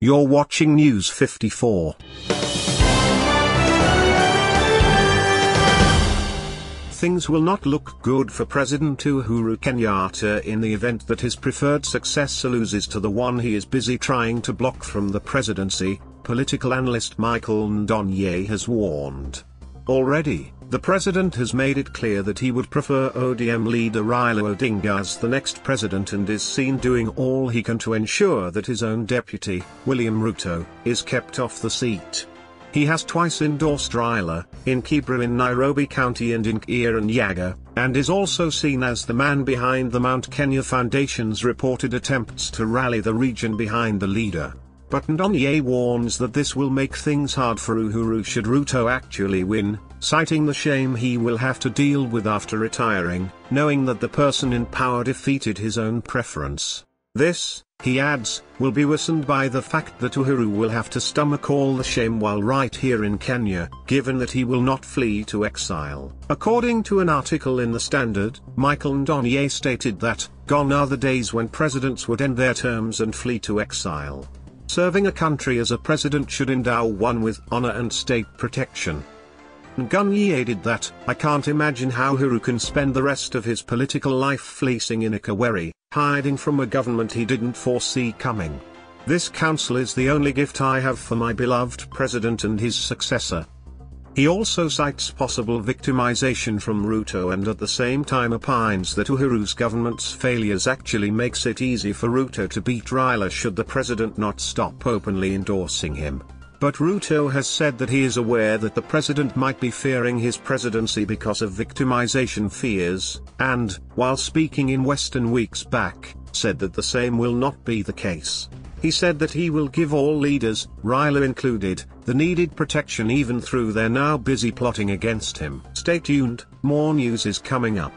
You're watching News 54. Things will not look good for President Uhuru Kenyatta in the event that his preferred successor loses to the one he is busy trying to block from the presidency, political analyst Michael Ndonye has warned. Already, the president has made it clear that he would prefer ODM leader Raila Odinga as the next president and is seen doing all he can to ensure that his own deputy, William Ruto, is kept off the seat. He has twice endorsed Raila, in Kibra in Nairobi County and in Kirinyaga, and is also seen as the man behind the Mount Kenya Foundation's reported attempts to rally the region behind the leader. But Ndonye warns that this will make things hard for Uhuru should Ruto actually win, citing the shame he will have to deal with after retiring, knowing that the person in power defeated his own preference. This, he adds, will be worsened by the fact that Uhuru will have to stomach all the shame while right here in Kenya, given that he will not flee to exile. According to an article in The Standard, Michael Ndonye stated that, gone are the days when presidents would end their terms and flee to exile. Serving a country as a president should endow one with honor and state protection. Ndonye added that, I can't imagine how Uhuru can spend the rest of his political life fleecing in a Kaweri, hiding from a government he didn't foresee coming. This council is the only gift I have for my beloved president and his successor. He also cites possible victimization from Ruto and at the same time opines that Uhuru's government's failures actually makes it easy for Ruto to beat Raila should the president not stop openly endorsing him. But Ruto has said that he is aware that the president might be fearing his presidency because of victimization fears, and, while speaking in Western weeks back, said that the same will not be the case. He said that he will give all leaders, Raila included, the needed protection even through their now busy plotting against him. Stay tuned, more news is coming up.